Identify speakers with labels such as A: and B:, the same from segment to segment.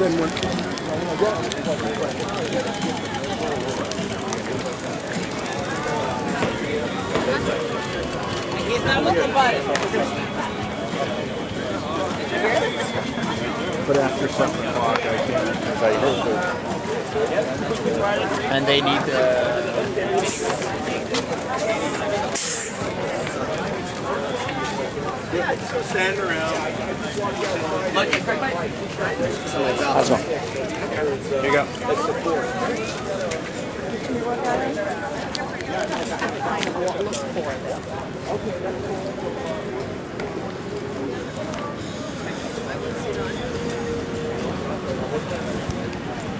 A: He's not looking but
B: But after seven o'clock, I can't because I heard the
C: And they need uh,
B: stand around.
C: How's it
B: Here you go.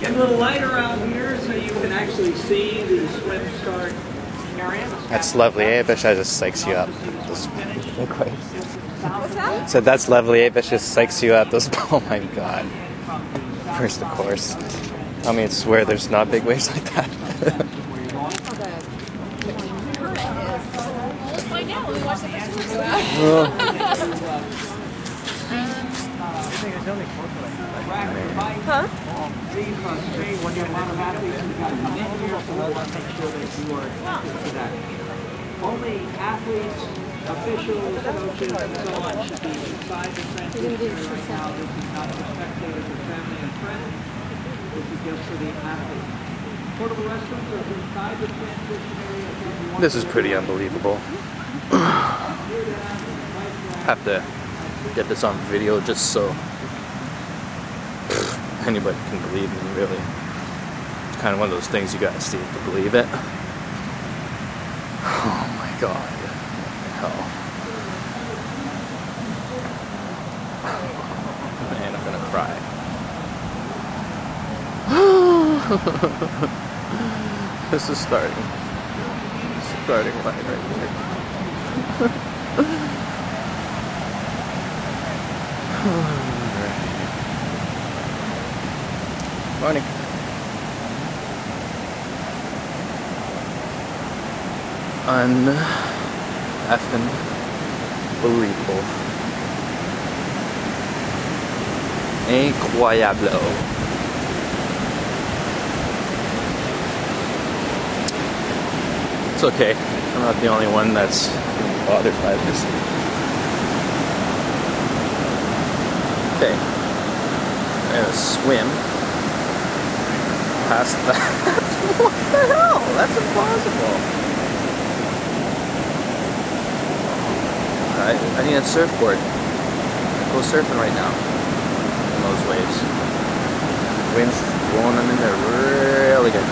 D: Get a little light around here so you can actually see the swim start area.
C: That's lovely. I bet just psychs you up. Those-
E: What's that?
C: Said that's lovely. I just psychs you up. Those. Oh my god. First, of course. I mean, swear there's not big waves like that.
E: We'll find out when we watch the first one. Huh?
D: When you're a lot of athletes, you've got to come in here, so we want to make sure that you are to that. Only athletes, officials, coaches, and so on should be inside the transition right now. This is not for spectators or family and friends. This is just for the athletes. Portable restrooms are inside the transition area. If you want
C: This is pretty unbelievable. Have to get this on video just so anybody can believe me, really. It's kind of one of those things you gotta see to believe it. Oh my god. What the hell? Man, I'm gonna cry. this is starting. Starting right right here. Morning. Un-effing believable. Incroyable. It's okay. I'm not the only one that's bothered by this. Okay. I'm gonna swim past that. what the hell? That's impossible. I, I need a surfboard. I Go surfing right now. In those waves. Wind's blowing them in there really good.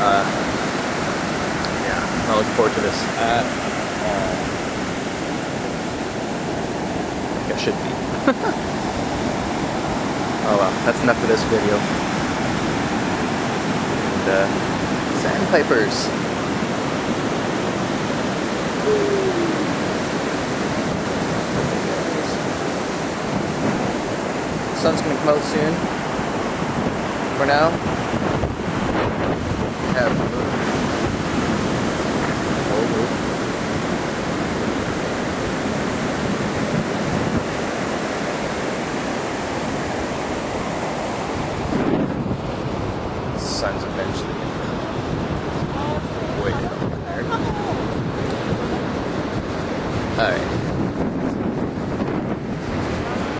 C: Uh, yeah, I look forward to this at all. I think I should be. oh well, that's enough for this video. Uh, sandpipers. Sun's gonna come out soon. For now, have Sun's eventually